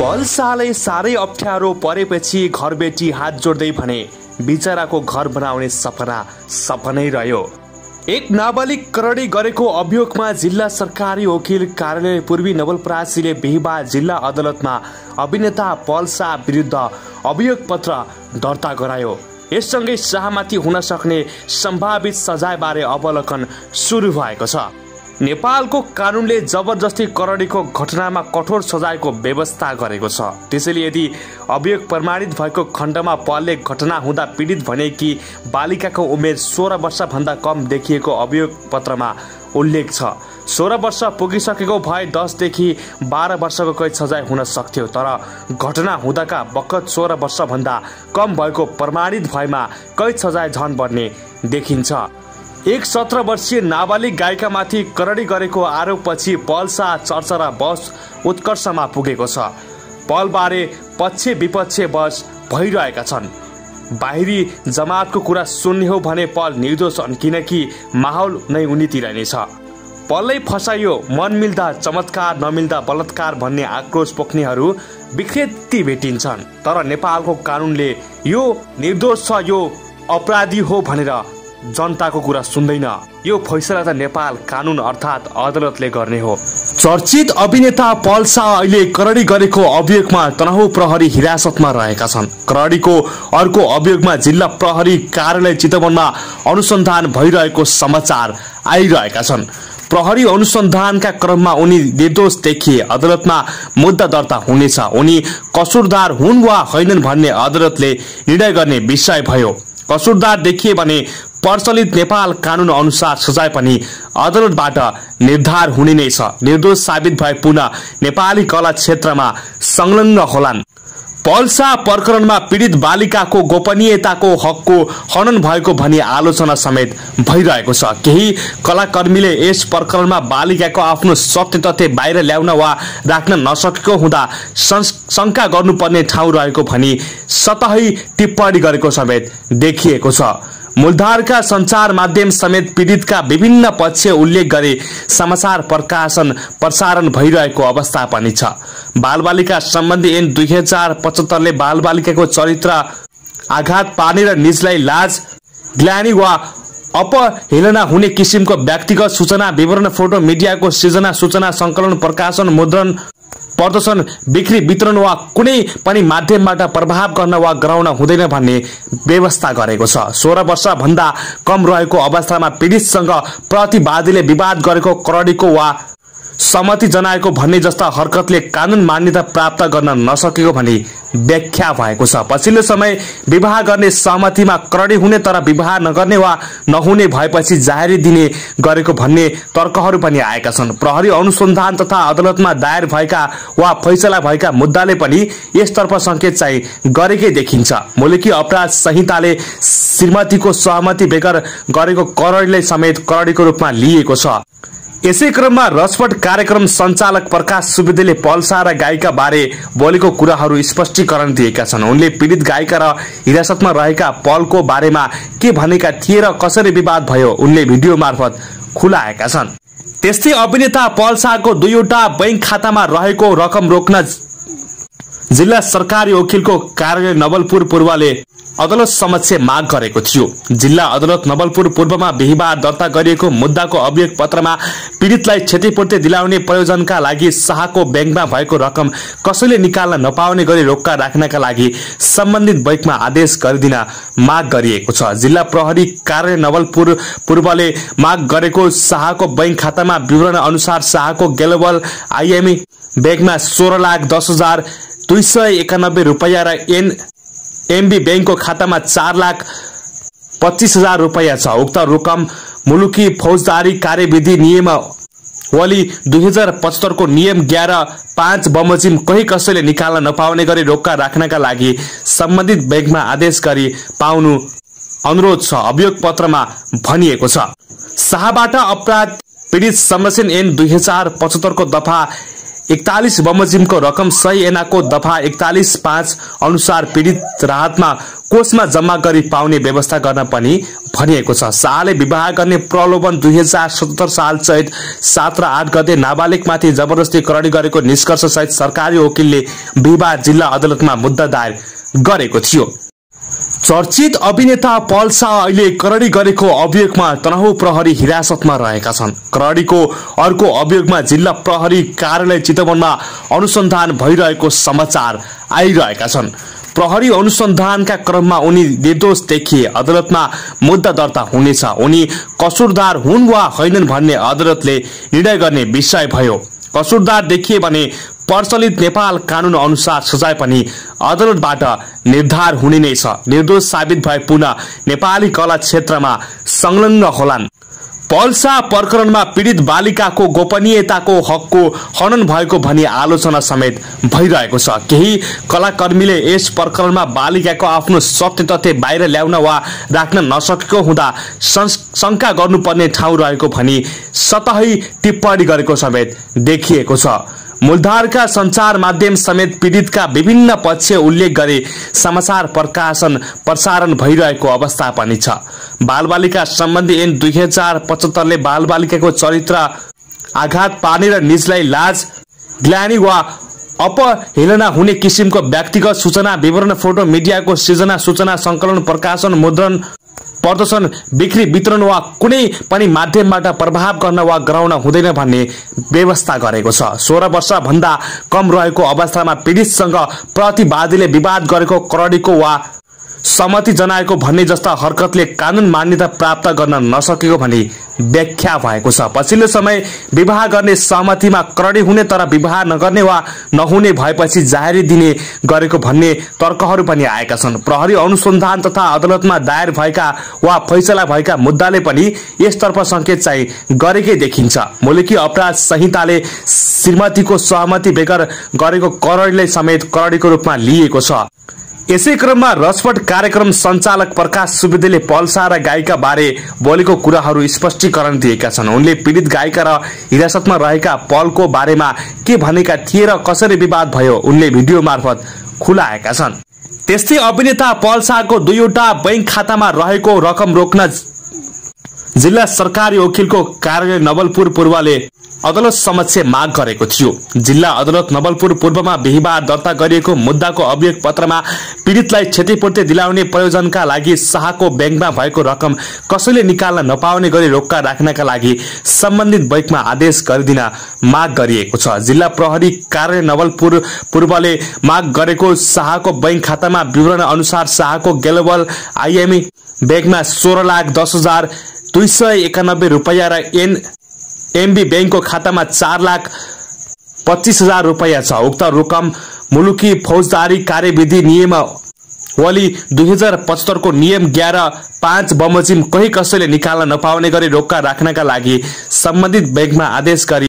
पल्साले साह्रै अप्ठ्यारो परेपछि घरबेटी हात जोड्दै भने बिचराको घर बनाउने सपना सपनै रह्यो। एक नाबालिग करडी गरेको अभियोगमा जिल्ला सरकारी वकिल कार्यालय पूर्वी नवलपरासीले बिहिबार जिल्ला अदालतमा अभिनेता पल्सा विरुद्ध अभियोग पत्र दर्ता गरायो। यससँगै शाहमाथि हुन सक्ने सम्भावित सजायबारे अवलोकन सुरु भएको छ। नेपालको कानुनले जबरजस्ती करडीको घटनामा कठोर सजायको व्यवस्था गरेको छ। त्यसैले यदि अभियोग प्रमाणित भएको खण्डमा पलले घटना हुँदा पीडित भने कि बालिकाको उमेर सोह्र वर्षभन्दा कम देखिएको अभियोग पत्रमा उल्लेख छ। सोह्र वर्ष पुगिसकेको भए दसदेखि बाह्र वर्षको कैद सजाय हुन सक्थ्यो तर घटना हुँदाका बखत सोह्र वर्षभन्दा कम भएको प्रमाणित भएमा कैद सजाय झन बढ्ने देखिन्छ। एक सत्र वर्षीय नाबालिग गायिकामाथि करडी गरेको आरोपपछि पल्सा चर्चा र बस उत्कर्षमा पुगेको छ। पलबारे पक्ष विपक्ष बस भइरहेका छन्। बाहिरी जमातको कुरा सुन्ने हो भने पल निर्दोष छन् किनकि माहौल नै उनीतिर नै छ पल्लै फसाइयो मन मिल्दा चमत्कार नमिल्दा बलात्कार भन्ने आक्रोश पोख्नेहरू विकृति भेटिन्छन्। तर नेपालको कानुनले यो निर्दोष छ यो अपराधी हो भनेर जनताको कुरा सुन्दैन। यो फैसला त नेपाल कानुन अर्थात् अदालतले गर्ने हो। चर्चित अभिनेता पल शाह अहिले करडी गरेको अभियोगमा तनहु प्रहरी हिरासतमा रहेका छन्। करडीको अर्को अभियोगमा जिल्ला प्रहरी कार्यालय चितवनमा अनुसन्धान भइरहेको समाचार आइरहेका छन्। प्रहरी अनुसन्धानका क्रममा उनी निर्दोष देखिए अदालतमा मुद्दा दर्ता हुनेछ। उनी कसुरदार हुन् वा होइनन् भन्ने अदालतले निर्णय गर्ने विषय भयो। कसुरदार देखिए भने प्रचलित नेपाल कानुन अनुसार सजाय पनि अदालतबाट निर्धार हुने नै छ। निर्दोष साबित भए पुनः नेपाली कला क्षेत्रमा संलग्न होलान्। पल्सा प्रकरणमा पीडित बालिकाको गोपनीयताको हकको हनन भएको भनी आलोचना समेत भइरहेको छ। केही कलाकर्मीले यस प्रकरणमा बालिकाको आफ्नो सत्य तथ्य बाहिर ल्याउन वा राख्न नसकेको हुँदा शङ्का गर्नुपर्ने ठाउँ रहेको भनी सतही टिप्पणी गरेको समेत देखिएको छ। मूलधारका सञ्चार माध्यम समेत पीडितका विभिन्न पक्ष उल्लेख गरे समाचार प्रकाशन प्रसारण भइरहेको अवस्था पनि छ। बालबालिका सम्बन्धी ऐन दुई हजार पचहत्तरले बालबालिकाको चरित्र आघात पार्ने र निजलाई लाज ग्लानी वा अपहेलना हुने किसिमको व्यक्तिगत सूचना विवरण फोटो मिडियाको सृजना सूचना सङ्कलन प्रकाशन मुद्रण प्रदर्शन बिक्री वितरण वा कुनै पनि माध्यमबाट प्रभाव गर्न वा गराउन हुँदैन भन्ने व्यवस्था गरेको छ। सोह्र वर्षभन्दा कम रहेको अवस्थामा पीडितसँग प्रतिवादीले विवाद गरेको करडीको वा सहमति जनाएको भन्ने जस्ता हरकतले कानुन मान्यता प्राप्त गर्न नसकेको भनी व्याख्या भएको छ। पछिल्लो समय विवाह गर्ने सहमतिमा करडी हुने तर विवाह नगर्ने वा नहुने भएपछि जाहेरी दिने गरेको भन्ने तर्कहरू पनि आएका छन्। प्रहरी अनुसन्धान तथा अदालतमा दायर भएका वा फैसला भएका मुद्दाले पनि यसतर्फ संकेत चाहिँ गरेकै देखिन्छ। मुलुकी अपराध संहिताले श्रीमतीको सहमति बेगर गरेको करडीले समेत करडीको रूपमा लिएको छ। यसै क्रममा रसपट कार्यक्रम सञ्चालक प्रकाश सुवेदीले पल्सा र गायिका बारे बोलेको कुराहरू स्पष्टीकरण दिएका छन्। उनले पीडित गायिका र हिरासतमा रहेका पलको बारेमा के भनेका थिए र कसरी विवाद भयो उनले भिडियो मार्फत खुलाएका छन्। त्यस्तै अभिनेता पल्साको दुईवटा बैंक खातामा रहेको रकम रोक्न जिल्ला सरकारी वकिलको कार्यालय नवलपुर पूर्वले अदालत समक्ष माग गरेको थियो। जिल्ला अदालत नवलपुर पूर्वमा बिहिबार दर्ता गरिएको मुद्दाको अभियोग पत्रमा पीडितलाई क्षतिपूर्ति दिलाउने प्रयोजनका लागि शाहको ब्याङ्कमा भएको रकम कसैले निकाल्न नपाउने गरी रोक्का राख्नका लागि सम्बन्धित बैङ्कमा आदेश गरिदिन माग गरिएको छ। जिल्ला प्रहरी कार्यालय नवलपुर पूर्वले माग गरेको शाहको बैङ्क खातामा विवरण अनुसार शाहको गेलोबल आइएमई ब्याङ्कमा सोह्र लाख दस हजार दुई सय एकानब्बे रुपियाँ र एन एमबी ब्याङ्कको खातामा चार लाख पच्चिस हजार रुपियाँ छ। उक्त रकम मुलुकी फौजदारी कार्यविधि नियम वली दुई हजार पचहत्तरको नियम ग्यार पाँच बमोजिम कहीँ कसैले निकाल्न नपाउने गरी रोक्का राख्नका लागि सम्बन्धित ब्याङ्कमा आदेश गरी पाउनु अनुरोध छ अभियोग पत्रमा भनिएको छ। शाहबाट अपराध पीडित संरक्षण ऐन दुई हजार पचहत्तरको दफा एकतालिस बमोजिमको रकम सही एनाको दफा एकतालिस पाँच अनुसार पीडित राहतमा कोषमा जम्मा गरी पाउने व्यवस्था गर्न पनि भनिएको छ। शाहले विवाह गर्ने प्रलोभन दुई हजार सतहत्तर साल चैत सात र आठ गते नाबालिगमाथि जबरजस्ती करडी गरेको निष्कर्ष सहित सरकारी वकिलले बिहिबार जिल्ला अदालतमा मुद्दा दायर गरेको थियो। चर्चित अभिनेता पल शाह अहिले करडी गरेको अभियोगमा तनहु प्रहरी हिरासतमा रहेका छन्। करडीको अर्को अभियोगमा जिल्ला प्रहरी कार्यालय चितवनमा अनुसन्धान भइरहेको समाचार आइरहेका छन्। प्रहरी अनुसन्धानका क्रममा उनी निर्दोष देखिए अदालतमा मुद्दा दर्ता हुनेछ। उनी कसुरदार हुन् वा होइनन् भन्ने अदालतले निर्णय गर्ने विषय भयो। कसुरदार देखिए भने प्रचलित नेपाल कानून अनुसार सजाय पनि अदालतबाट निर्धार हुने नै छ। निर्दोष साबित भए पुनः नेपाली कला क्षेत्रमा संलग्न होलान्। पल्सा प्रकरणमा पीडित बालिकाको गोपनीयताको हकको हनन भएको भनी आलोचना समेत भइरहेको छ। केही कलाकर्मीले यस प्रकरणमा बालिकाको आफ्नो सत्य तथ्य बाहिर ल्याउन वा राख्न नसकेको हुँदा शङ्का गर्नुपर्ने ठाउँ रहेको भनी सतही टिप्पणी गरेको समेत देखिएको छ। मूलधारका संचार माध्यम समेत पीडितका विभिन्न पक्ष उल्लेख गरे समाचार प्रकाशन प्रसारण भइरहेको अवस्था पनि छ। बालबालिका सम्बन्धी ऐन दुई हजार पचहत्तरले बालबालिकाको चरित्र आघात पार्ने र निजलाई लाज ग्लानी वा अपहेलना हुने किसिमको व्यक्तिगत सूचना विवरण फोटो मिडियाको सृजना सूचना संकलन प्रकाशन मुद्रण प्रदर्शन बिक्री वितरण वा कुनै पनि माध्यमबाट प्रभाव गर्न वा गराउन हुँदैन भन्ने व्यवस्था गरेको छ। सोह्र वर्षभन्दा कम रहेको अवस्थामा पीडितसँग प्रतिवादीले विवाद गरेको करडीको वा सहमति जनाएको भन्ने जस्ता हरकतले कानून मान्यता प्राप्त गर्न नसकेको भनी व्याख्या भएको छ। पछिल्लो समय विवाह गर्ने सहमतिमा करडी हुने तर विवाह नगर्ने वा नहुने भएपछि जाहेरी दिने गरेको भन्ने तर्कहरू पनि आएका छन्। प्रहरी अनुसन्धान तथा अदालतमा दायर भएका वा फैसला भएका मुद्दाले पनि यसतर्फ संकेत चाहिँ गरेकै देखिन्छ। मुलुकी अपराध संहिताले श्रीमतीको सहमति बेगर गरेको करडीलाई समेत करडीको रूपमा लिएको छ। यसै क्रममा रसपट कार्यक्रम सञ्चालक प्रकाश सुवेदीले पल्सा र गायिका बारे बोलेको कुराहरू स्पष्टीकरण दिएका छन्। उनले पीडित गायिका र हिरासतमा रहेका पलको बारेमा के भनेका थिए र कसरी विवाद भयो उनले भिडियो मार्फत खुलाएका छन्। त्यस्तै अभिनेता पल्साको दुईवटा बैङ्क खातामा रहेको रकम रोक्न जिल्ला सरकारी वकिलको कार्यालय नवलपुर पूर्वले अदालत समक्ष माग गरेको थियो। जिल्ला अदालत नवलपुर पूर्वमा बिहिबार दर्ता गरिएको मुद्दाको अभियोग पत्रमा पीडितलाई क्षतिपूर्ति दिलाउने प्रयोजनका लागि शाहको ब्याङ्कमा भएको रकम कसैले निकाल्न नपाउने गरी रोक्का राख्नका लागि सम्बन्धित बैङ्कमा आदेश गरिदिन माग गरिएको छ। जिल्ला प्रहरी कार्य नवलपुर पूर्वले माग गरेको शाहको बैङ्क खातामा विवरण अनुसार शाहको गेलोबल आइएमई ब्याङ्कमा सोह्र लाख दस हजार दुई सय एकानब्बे रुपियाँ र एन एमबी ब्याङ्कको खातामा चार लाख पच्चिस हजार रुपियाँ छ। उक्त रकम मुलुकी फौजदारी कार्यविधि नियम वली दुई हजार पचहत्तरको नियम ग्यार पाँच बमोजिम कहीँ कसैले निकाल्न नपाउने गरी रोक्का राख्नका लागि सम्बन्धित ब्याङ्कमा आदेश गरी